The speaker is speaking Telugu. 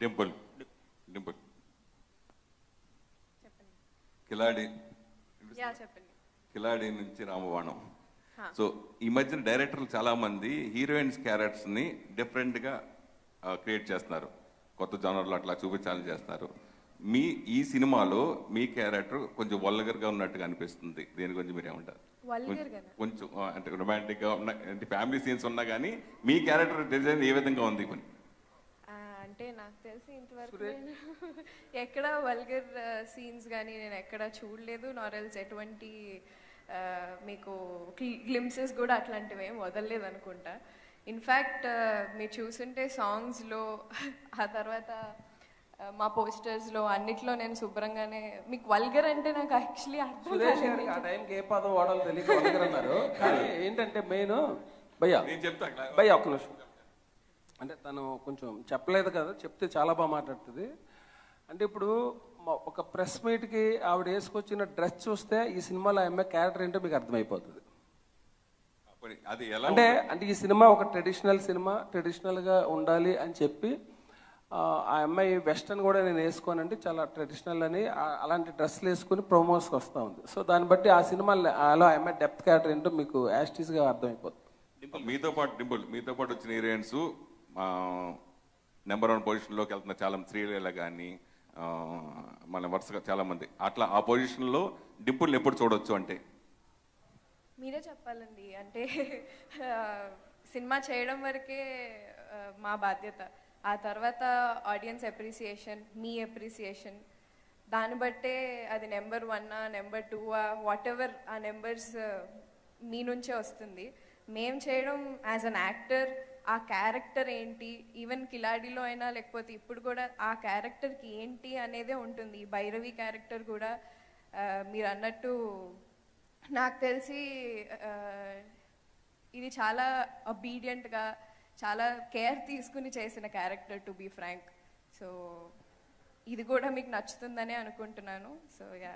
డింపుల్. డింపుల్. కిలాడి. కిలాడి నుంచి రామబాణం. హా. సో ఈ మధ్యన డైరెక్టర్లు చాలా మంది హీరోయిన్స్ క్యారెక్టర్స్ని డిఫరెంట్గా క్రియేట్ చేస్తున్నారు. కొత్త జనర్లు అట్లా చూపించాలని చేస్తున్నారు. మీ ఈ సినిమాలో మీ క్యారెక్టర్ కొంచెం వల్గర్గా ఉన్నట్టుగా అనిపిస్తుంది. దీని గురించి మీరు ఏమంటారు? కొంచెం అంటే రొమాంటిక్గా ఉన్న అంటే ఫ్యామిలీ సీన్స్ ఉన్నా కానీ మీ క్యారెక్టర్ డిజైన్ ఏ విధంగా ఉంది కొన్ని అంటే నాకు తెలిసి ఇంతవరకు నేను ఎక్కడ వల్గర్ సీన్స్ కానీ నేను ఎక్కడ చూడలేదు. నారెల్స్ ఎటువంటి మీకు గ్లిమ్సెస్ కూడా అట్లాంటివి ఏం వదలలేదు అనుకుంటా. ఇన్ఫ్యాక్ట్ మీరు చూసుంటే సాంగ్స్లో ఆ తర్వాత మా పోస్టర్స్లో అన్నిట్లో నేను శుభ్రంగానే మీకు వల్గర్ అంటే నాకు యాక్చువల్లీ అర్థం ఏ పదం వాడాలో అన్నారు. కానీ ఏంటంటే మెయిన్ భయ్యా నేను చెప్తా అట్లా. భయ్యా ఒక్క నిమిషం. అంటే తను కొంచెం చెప్పలేదు కదా చెప్తే చాలా బాగా మాట్లాడుతుంది. అంటే ఇప్పుడు ఒక ప్రెస్ మీట్కి ఆవిడ వేసుకొచ్చిన డ్రెస్ చూస్తే ఈ సినిమాలో ఆమె క్యారెక్టర్ ఏంటో మీకు అర్థమైపోతుంది. అది ఎలా అంటే అంటే ఈ సినిమా ఒక ట్రెడిషనల్ సినిమా ట్రెడిషనల్గా ఉండాలి అని చెప్పి ఆ అమ్మాయి వెస్టర్న్ కూడా నేను వేసుకోనంటే చాలా ట్రెడిషనల్ అని అలాంటి డ్రెస్సులు వేసుకుని ప్రమోస్కి వస్తూ ఉంది. సో దాన్ని బట్టి ఆ సినిమా అలా అమ్మాయి డెప్త్ క్యారెక్టర్ ఏంటో మీకు యాస్టీస్గా అర్థమైపోతుంది. మీతో పాటు డింపుల్ మీతో పాటు వచ్చిన హీరోయిన్స్ నెంబర్ వన్ పొజిషన్లోకి వెళ్తున్న చాలా మంది శ్రీలీల కానీ మన వరుసగా చాలా మంది. అట్లా ఆ పొజిషన్లో డింపుల్ని ఎప్పుడు చూడొచ్చు అంటే? మీరే చెప్పాలండి. అంటే సినిమా చేయడం వరకే మా బాధ్యత. ఆ తర్వాత ఆడియన్స్ అప్రిసియేషన్ మీ అప్రిసియేషన్ దాన్ని బట్టే అది నెంబర్ వన్నా నెంబర్ టూ వాట్ ఎవర్ ఆ నెంబర్స్ మీ నుంచే వస్తుంది. మేం చేయడం యాజ్ అన్ యాక్టర్ ఆ క్యారెక్టర్ ఏంటి? ఈవెన్ కిలాడిలో అయినా లేకపోతే ఇప్పుడు కూడా ఆ క్యారెక్టర్కి ఏంటి అనేదే ఉంటుంది. ఈ భైరవి క్యారెక్టర్ కూడా మీరు అన్నట్టు నాకు తెలిసి ఇది చాలా ఒబీడియంట్గా చాలా కేర్ తీసుకుని చేసిన character to be frank so ఇది కూడా మీకు నచ్చుతుందనే అనుకుంటున్నాను. So yeah